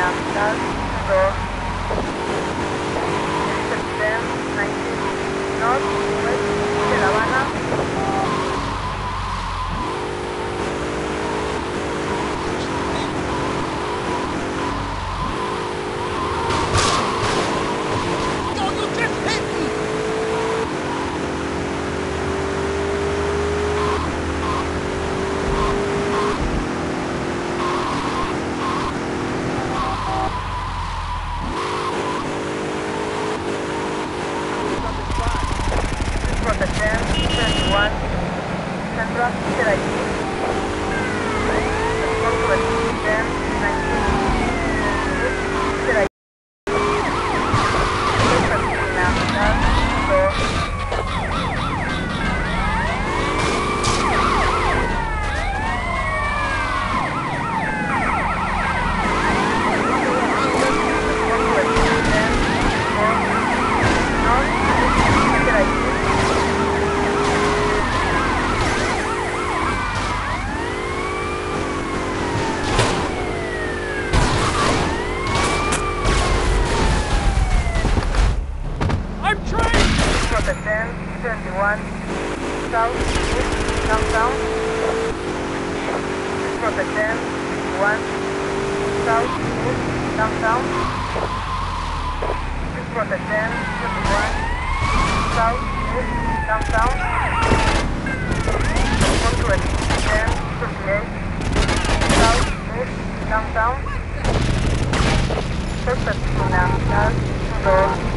Nafta, Norte. San Roque de allí. South, east, downtown. Six Route 10, one, south, east, downtown. Six Route 10, one, south, east, downtown. To 10, 38, south, east, downtown. At National, door